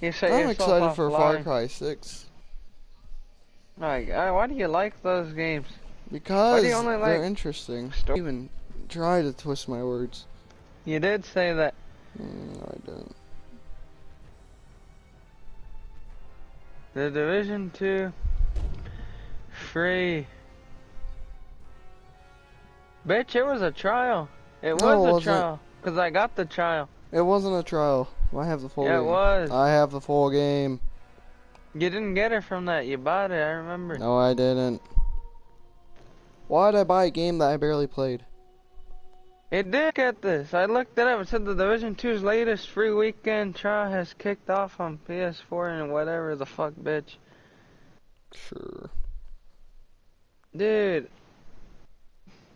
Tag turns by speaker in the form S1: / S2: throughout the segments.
S1: You set
S2: I'm excited for Far. Cry 6
S1: My God, why do you like those games?
S2: because
S1: only
S2: they're
S1: like
S2: interesting.
S1: sto-
S2: Even try to twist my words.
S1: You did say that.
S2: Mm, no, I don't.
S1: The Division 2 free. Bitch, it was a trial. It was
S2: No, it
S1: a
S2: wasn't.
S1: trial. Because I got the trial.
S2: It wasn't a trial. I have the full
S1: yeah,
S2: game.
S1: it was.
S2: I have the full game.
S1: you didn't get it from that. You bought it, I remember.
S2: No, I didn't. Why did I buy a game that I barely played?
S1: It did get this. I looked it up. It said the Division 2's latest free weekend trial has kicked off on PS4 and whatever the fuck, bitch.
S2: Sure.
S1: Dude.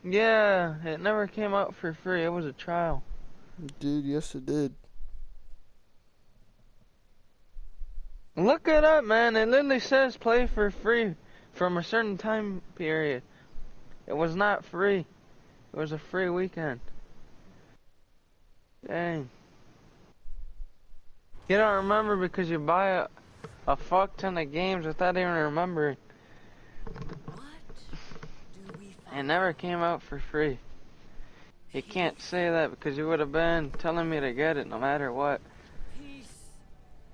S1: Yeah, it never came out for free. It was a trial.
S2: Dude, yes it did.
S1: Look it up, man. It literally says play for free from a certain time period. It was not free. It was a free weekend. Dang. You don't remember because you buy a, a fuck ton of games without even remembering. It never came out for free. You can't say that because you would have been telling me to get it no matter what.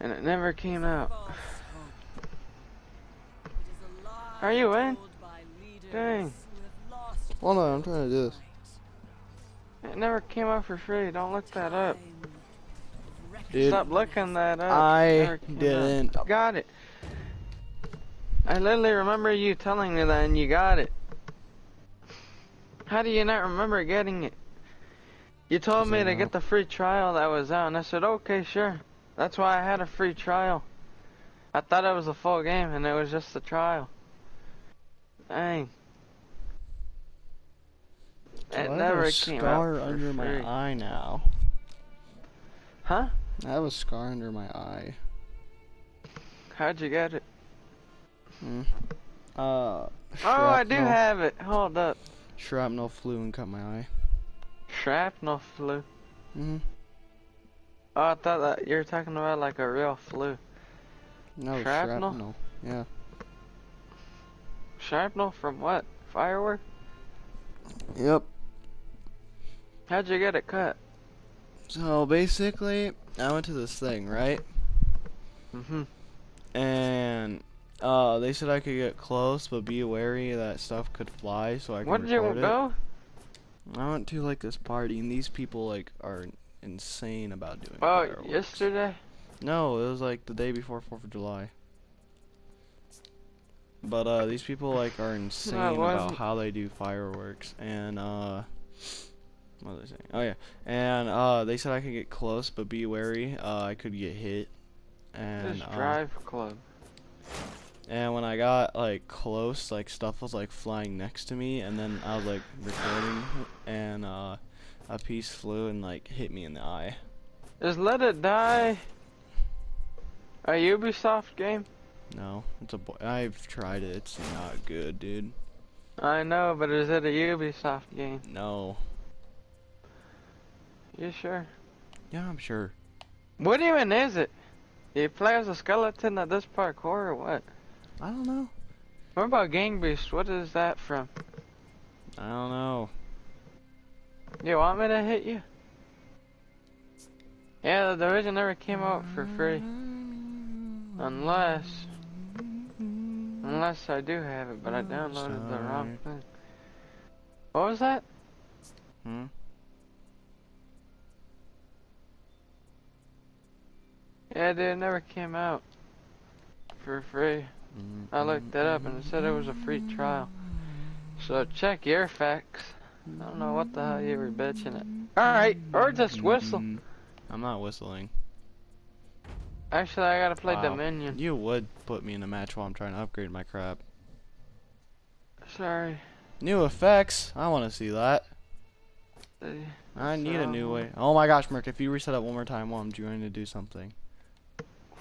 S1: And it never came out. Are you in? Dang.
S2: Hold on, I'm trying to do this.
S1: It never came out for free. Don't look that up.
S2: Dude,
S1: Stop looking that up.
S2: I
S1: never came out.
S2: didn't.
S1: Got it. I literally remember you telling me that and you got it. How do you not remember getting it? You told me to
S2: know.
S1: get the free trial that was out and I said, okay, sure. That's why I had a free trial. I thought it was a full game and it was just a trial. Dang.
S2: I
S1: It
S2: have
S1: never
S2: a
S1: came
S2: scar
S1: out
S2: under my eye now.
S1: Huh?
S2: I have a scar under my eye.
S1: How'd you get it?
S2: Uh,
S1: Oh, I do have it. Hold up.
S2: Shrapnel flew and cut my eye.
S1: Shrapnel flu.
S2: hmm
S1: Oh, I thought that you were talking about like a real flu.
S2: No,
S1: Shrapnel?
S2: shrapnel. Yeah.
S1: Shrapnel from what? Firework?
S2: Yep.
S1: How'd you get it cut?
S2: So basically, I went to this thing, right?
S1: Mm-hmm.
S2: And uh, they said I could get close, but be wary that stuff could fly, so I could
S1: What did you
S2: it.
S1: go?
S2: I went to like this party, and these people like are insane about doing
S1: Oh,
S2: fireworks.
S1: yesterday?
S2: No, it was like the day before Fourth of July. But uh, these people like are insane about how they do fireworks, and uh, what was I saying? Oh yeah, and uh, they said I could get close, but be wary. Uh, I could get hit, and
S1: Just
S2: uh,
S1: drive club.
S2: and when I got like close, like stuff was like flying next to me, and then I was like recording, and uh, a piece flew and like hit me in the eye.
S1: Is Let It Die a Ubisoft game?
S2: No, it's a. I've tried it. It's not good, dude.
S1: I know, but is it a Ubisoft game?
S2: No.
S1: You sure?
S2: Yeah, I'm sure.
S1: What even is it? You play as a skeleton at this parkour or what?
S2: I don't know.
S1: What about Gang Beast? What is that from?
S2: I don't know.
S1: You want me to hit you? Yeah, the division never came out for free. Unless, unless I do have it, but I downloaded the wrong thing. What was that?
S2: Hmm.
S1: Yeah, dude, it never came out for free. I looked it up and it said it was a free trial. So check your facts. I don't know what the hell you were bitching at. Alright, or just whistle.
S2: Mm, I'm not whistling.
S1: Actually, I gotta play
S2: Wow.
S1: Dominion.
S2: You would put me in a match while I'm trying to upgrade my crap.
S1: Sorry.
S2: New effects. I want to see that.
S1: Uh,
S2: I need a new way. Oh my gosh, Merc! If you reset up one more time, while I'm trying to do something.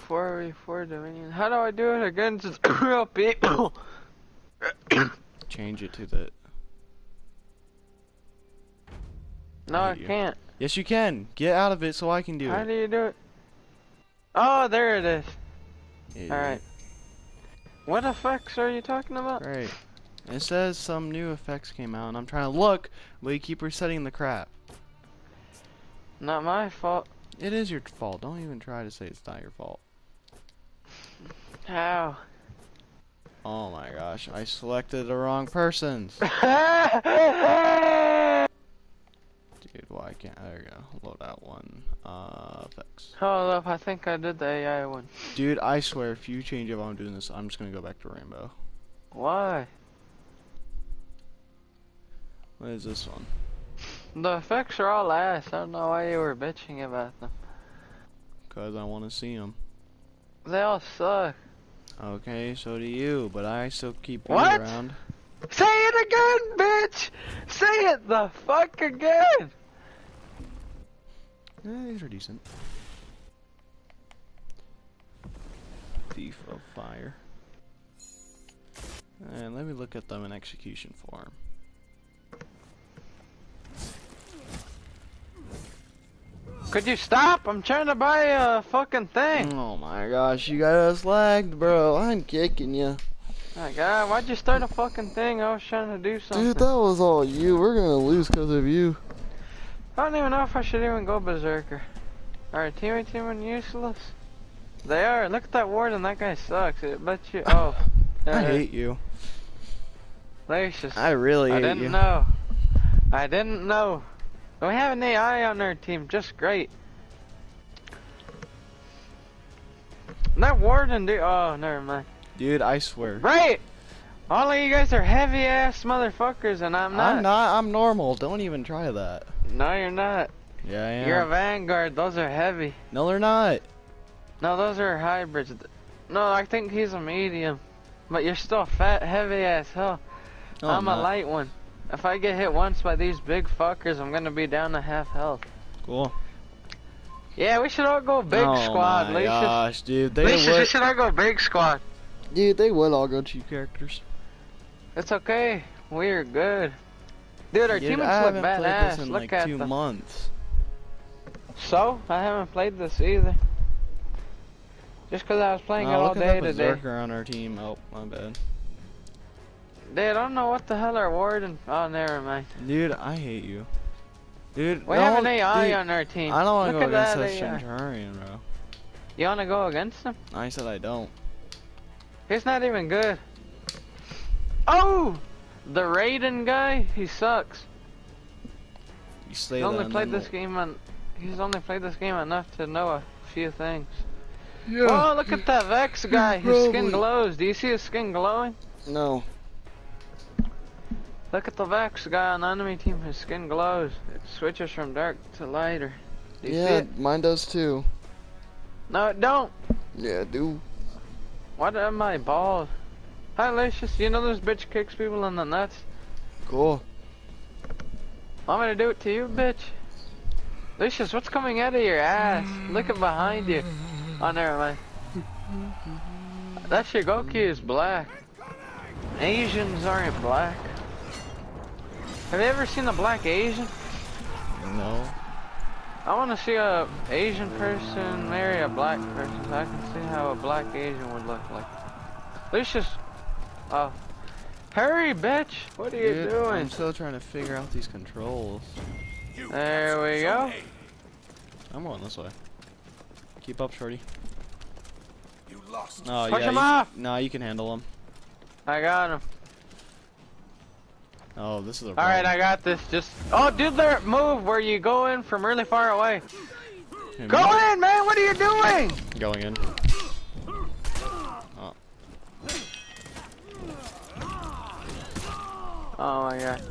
S1: 4v4 Dominion. How do I do it against real people?
S2: Change it to the.
S1: No, I
S2: you.
S1: can't.
S2: Yes, you can. Get out of it so I can do
S1: How
S2: it.
S1: How do you do it? Oh, there it is.
S2: Idiot.
S1: Alright. What effects are you talking about?
S2: Right. It says some new effects came out, and I'm trying to look, but you keep resetting the crap.
S1: Not my fault.
S2: It is your fault. Don't even try to say it's not your fault.
S1: How?
S2: Oh my gosh, I selected the wrong persons. Dude, why can't there we go. Load out one. Uh effects.
S1: Hold up, I think I did the AI one.
S2: Dude, I swear if you change up how I'm doing this, I'm just gonna go back to rainbow.
S1: Why?
S2: What is this one?
S1: The effects are all ass. I don't know why you were bitching about them.
S2: Cause I wanna see them.
S1: They all suck.
S2: Okay, so do you, but I still keep you
S1: What?
S2: around.
S1: Say it again, bitch! Say it the fuck again!
S2: Eh, these are decent. Thief of Fire. And let me look at them in execution form.
S1: Could you stop? I'm trying to buy a fucking thing.
S2: Oh my gosh, you got us lagged, bro. I'm kicking you.
S1: My god, why'd you start a fucking thing? I was trying to do something.
S2: Dude, that was all you. We're gonna lose because of you.
S1: I don't even know if I should even go berserker. Alright, teammate team useless. They are. Look at that warden. That guy sucks. It you. Oh.
S2: I hate you.
S1: Lucius.
S2: I really hate you.
S1: I didn't
S2: you.
S1: know. I didn't know. We have an AI on our team, just great. That warden, dude. Oh, never mind.
S2: Dude, I swear.
S1: Right. All of you guys are heavy ass motherfuckers, and I'm not.
S2: I'm not. I'm normal. Don't even try that.
S1: No, you're not.
S2: Yeah, I am.
S1: You're a vanguard. Those are heavy.
S2: No, they're not.
S1: No, those are hybrids. No, I think he's a medium. But you're still fat, heavy ass hell.
S2: No,
S1: I'm a
S2: not.
S1: light one. If I get hit once by these big fuckers, I'm gonna be down to half health.
S2: Cool.
S1: Yeah, we should all go big
S2: oh
S1: squad,
S2: my
S1: Lucius.
S2: gosh, dude. They
S1: Lucius, we should all go big squad.
S2: Dude, they would all go cheap characters.
S1: It's okay. We're good. Dude, our
S2: Dude,
S1: teammates look badass. Look
S2: like
S1: at
S2: two
S1: them.
S2: months.
S1: So, I haven't played this either. Just 'cause I was playing
S2: Oh,
S1: it all day today.
S2: berserker on our team. Oh, my bad.
S1: Dude, I don't know what the hell our warden. Oh, never mind.
S2: Dude, I hate you. Dude,
S1: We have an AI
S2: dude,
S1: on our team.
S2: I don't want to go against
S1: that
S2: that. Centurion, bro.
S1: You wanna go against him?
S2: I said I don't.
S1: He's not even good. Oh! The Raider guy, he sucks.
S2: You say
S1: He's only
S2: and
S1: played this game on. He's only played this game enough to know a few things.
S2: Yeah.
S1: Oh, look at that Vex guy. His skin glows. Do you see his skin glowing?
S2: No.
S1: Look at the Vex guy on the enemy team. His skin glows. It switches from dark to lighter. Do you see
S2: Yeah,
S1: it?
S2: mine does too.
S1: No, it don't.
S2: Yeah, do.
S1: What am I bald? Hi, Lucius. You know this bitch kicks people in the nuts?
S2: Cool.
S1: I'm gonna do it to you, bitch? Lucius, what's coming out of your ass? Look at behind you. Oh, never mind. That Shugoki is black. Asians aren't black. Have you ever seen a black Asian?
S2: No.
S1: I want to see a Asian person marry a black person so I can see how a black Asian would look like. Lucius, oh. Hurry, bitch! What are you doing?
S2: I'm still trying to figure out these controls.
S1: There we go.
S2: I'm going this way. Keep up, shorty.
S3: You lost.
S2: Oh,
S1: Push
S2: yeah,
S1: him
S2: you,
S1: off!
S2: Nah, you can handle him.
S1: I got him.
S2: Oh, this is a
S1: Alright, I got this. Just. Oh, dude, that move where you go in from really far away.
S2: Him
S1: Go in, man! What are you doing?
S2: Going in.
S1: Oh my god.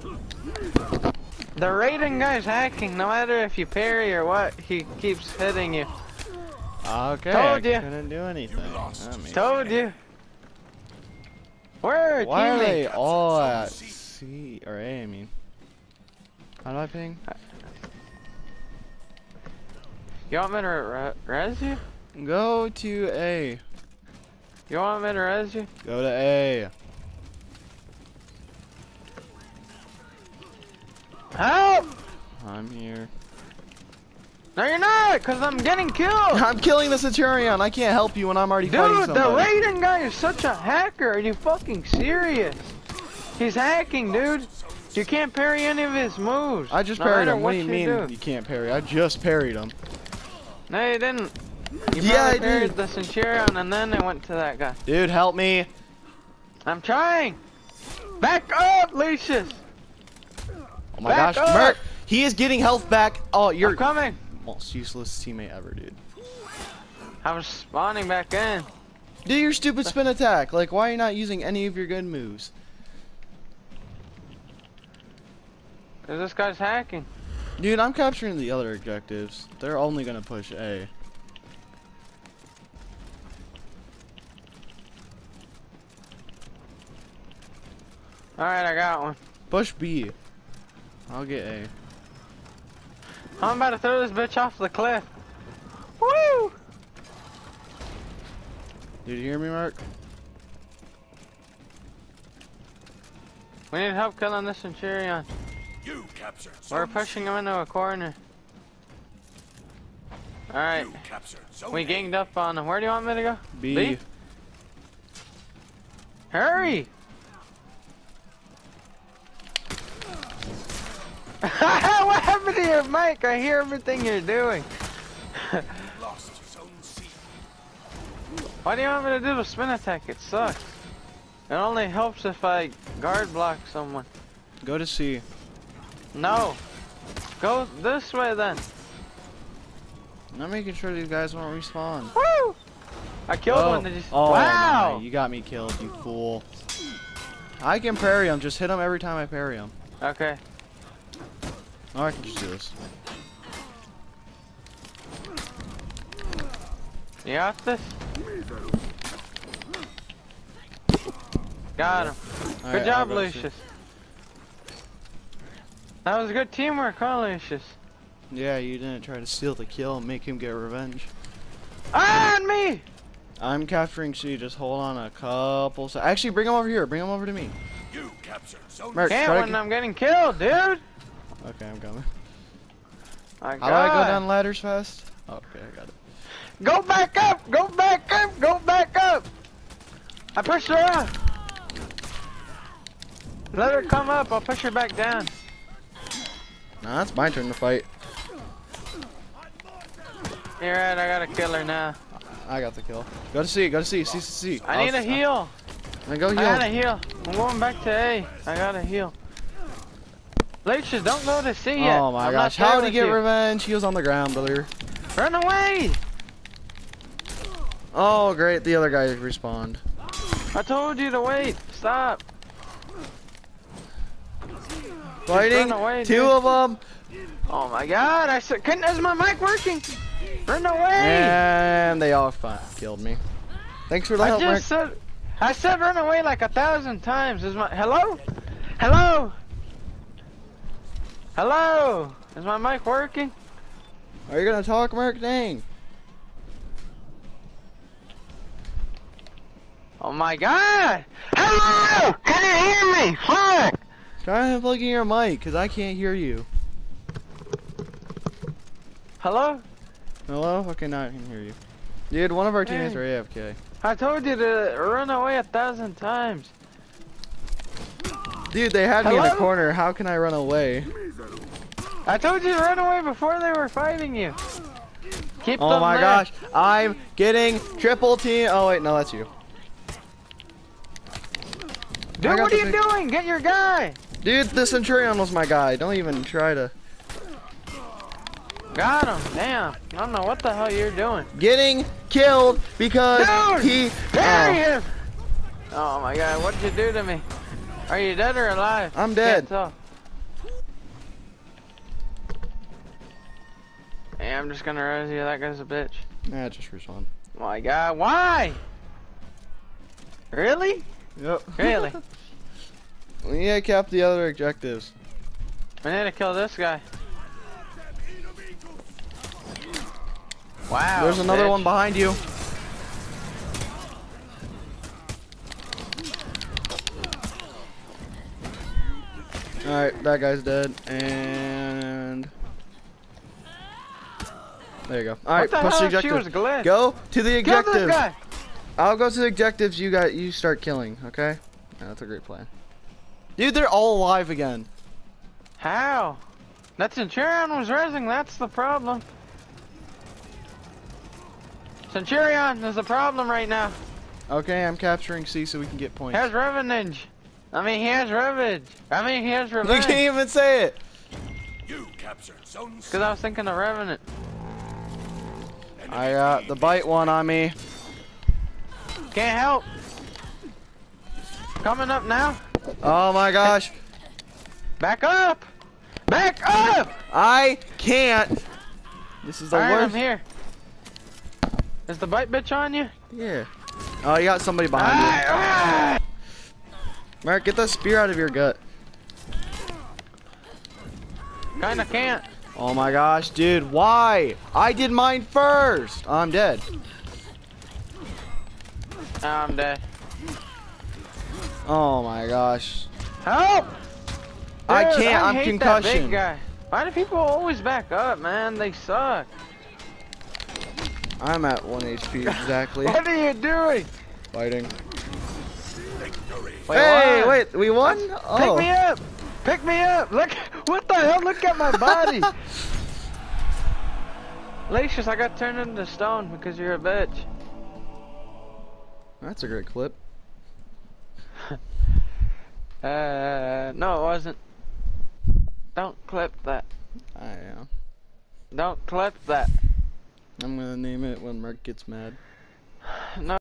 S1: The Raider guy's hacking. No matter if you parry or what, he keeps hitting you.
S2: Okay,
S1: Told
S2: I
S1: ya.
S2: couldn't do anything.
S3: lost.
S1: Told you. Where are
S2: Why are they all at
S3: C.
S2: C or A? I mean, how do I ping?
S1: Uh, you want me to re res you?
S2: Go to A.
S1: You want me to res you?
S2: Go to A.
S1: Help!
S2: I'm here.
S1: No, you're not, cause I'm getting killed.
S2: I'm killing the Centurion. I can't help you when I'm already fighting
S1: Dude, the
S2: somebody.
S1: Raider guy is such a hacker. Are you fucking serious? He's hacking, dude. You can't parry any of his moves.
S2: I just
S1: no
S2: parried him. What do you mean
S1: do.
S2: you can't parry? I just parried him.
S1: No, you didn't. You
S2: Yeah, I
S1: probably parried
S2: did.
S1: the Centurion and then it went to that guy.
S2: Dude, help me.
S1: I'm trying. Back up, Lucius.
S2: Oh my
S1: Back
S2: gosh,
S1: up.
S2: Merc, he is getting health back. Oh, you're
S1: I'm coming.
S2: most useless teammate ever, dude.
S1: I was spawning back in.
S2: Do your stupid spin attack. Like, why are you not using any of your good moves?
S1: Cause this guy's hacking.
S2: Dude, I'm capturing the other objectives. They're only gonna push A.
S1: Alright, I got one.
S2: Push B. I'll get A.
S1: I'm about to throw this bitch off the cliff. Woo!
S2: Did you hear me, Mark?
S1: We need help killing this Centurion.
S3: You captured.
S1: We're pushing him into a corner. Alright,
S3: You captured. Zone
S1: we ganged up on him. Where do you want me to go?
S2: B.
S1: B? Hurry! what happened to your mic? I hear everything you're doing.
S3: Lost. Zone C.
S1: Why do you want me to do the spin attack? It sucks. It only helps if I guard block someone.
S2: Go to C.
S1: No. Go this way then.
S2: I'm making sure these guys won't respawn.
S1: Woo! I killed
S2: oh.
S1: one. You?
S2: oh, oh
S1: wow!
S2: my, you got me killed, you fool. I can parry him. Just hit him every time I parry him.
S1: Okay.
S2: Oh, I can just do this.
S1: You got this? Got him. Good
S2: Alright,
S1: job,
S2: I'll go to C.
S1: Lucius. That was good teamwork, huh, Lucius?
S2: Yeah, you didn't try to steal the kill and make him get revenge.
S1: Ah, on me!
S2: I'm capturing C. Just hold on a couple se- Actually, bring him over here. Bring him over to me.
S3: You captured. Zone
S2: Merc,
S1: Can't
S2: try
S1: when
S2: get-
S1: I'm getting killed, dude!
S2: Okay, I'm coming.
S1: My
S2: How do I go down ladders fast? Okay, I got it.
S1: Go back up! Go back up! Go back up! I pushed her up! Let her come up, I'll push her back down.
S2: Nah, it's my turn to fight.
S1: You're right, I gotta kill her now.
S2: I got the kill. Go to C. Go to C. C. C. C.
S1: I need a
S2: I'll-
S1: heal.
S2: Then go
S1: I gotta heal. I'm going back to A. I gotta heal. Lucius, don't go to C yet.
S2: Oh my
S1: I'm
S2: gosh, how did he get
S1: you.
S2: revenge? He was on the ground, brother.
S1: Run away!
S2: Oh, great, the other guy respawned.
S1: I told you to wait. Stop.
S2: Fighting,
S1: away,
S2: two
S1: dude.
S2: of them,
S1: Oh my god, I said, couldn't, is my mic working? Run away!
S2: and they all killed me. Thanks for the
S1: I
S2: help, Mark.
S1: just said, I said run away like a thousand times. Is my, hello? Hello? Hello? Is my mic working?
S2: Are you gonna talk, Mark? Dang.
S1: Oh my god! Hello! Can you hear me? Fuck!
S2: Try unplugging your mic, cause I can't hear you.
S1: Hello?
S2: Hello? Okay, now I can hear you. Dude, one of our teammates
S1: Hey.
S2: are AFK.
S1: I told you to run away a thousand times.
S2: Dude, they had me in a corner. How can I run away?
S1: I told you to run away before they were fighting you. Keep
S2: Oh my gosh, I'm getting triple team. Oh wait, no, that's you.
S1: Dude, what are you doing? Get your guy.
S2: Dude, the Centurion was my guy. Don't even try to.
S1: Got him. Damn. I don't know what the hell you're doing.
S2: Getting killed because
S1: Dude!
S2: he.
S1: Bury
S2: Oh,
S1: him. Oh my god, what'd you do to me? Are you dead or alive?
S2: I'm dead.
S1: Hey, I'm just gonna res you. That guy's a bitch.
S2: Nah, just respawn.
S1: My god, why? Really?
S2: Yep.
S1: Really?
S2: we need to cap the other objectives.
S1: We need to kill this guy. Wow.
S2: There's another
S1: bitch.
S2: one behind you. Alright, that guy's dead. And. There you go. All right,
S1: what the
S2: push
S1: hell?
S2: the
S1: She was
S2: objective. Go to the
S1: Kill
S2: objective. I'll go to the objectives. You got. You start killing. Okay. Yeah, that's a great plan. Dude, they're all alive again.
S1: How? That Centurion was resing, that's the problem. Centurion is the problem right now.
S2: Okay, I'm capturing C so we can get
S1: He
S2: points.
S1: has revenge. I mean, he has revenge. I mean, he has revenge.
S2: You can't even say it.
S3: You captured Zone C.
S1: Because I was thinking of Revenant.
S2: I got the bite one on me.
S1: Can't help. Coming up now.
S2: Oh my gosh.
S1: Back up. Back up.
S2: I can't. This is the
S1: Alright, I'm here. Is the bite bitch on you?
S2: Yeah. Oh, you got somebody behind you.
S1: Ah,
S2: Mark, get that spear out of your gut.
S1: Kinda can't.
S2: Oh my gosh, dude, why? I did mine first. Oh, I'm dead.
S1: I'm dead.
S2: Oh my gosh.
S1: Help!
S2: I can't, I'm
S1: hate that
S2: concussion.
S1: Why do people always back up, man? They suck.
S2: I'm at 1 HP exactly.
S1: What are you doing?
S2: Fighting.
S1: Wait,
S2: hey, wait, we won?
S1: Pick
S2: Oh.
S1: me up! Pick me up! Look, what the hell? Look at my body! Lucius, I got turned into stone because you're a bitch.
S2: That's a great clip.
S1: Uh, no, it wasn't. Don't clip that.
S2: I am.
S1: Don't clip that.
S2: I'm gonna name it when Mark gets mad.
S1: No.